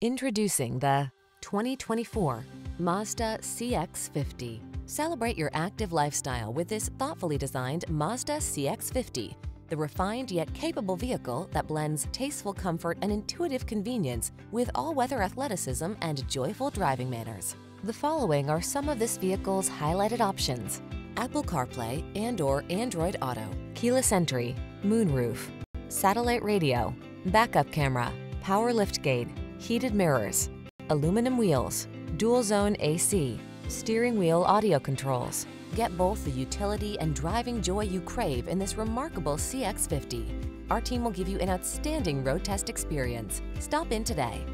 Introducing the 2024 Mazda CX-50. Celebrate your active lifestyle with this thoughtfully designed Mazda CX-50, the refined yet capable vehicle that blends tasteful comfort and intuitive convenience with all-weather athleticism and joyful driving manners. The following are some of this vehicle's highlighted options. Apple CarPlay and or Android Auto, keyless entry, moonroof, satellite radio, backup camera, power liftgate, heated mirrors, aluminum wheels, dual zone AC, steering wheel audio controls. Get both the utility and driving joy you crave in this remarkable CX-50. Our team will give you an outstanding road test experience. Stop in today.